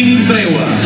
Sin.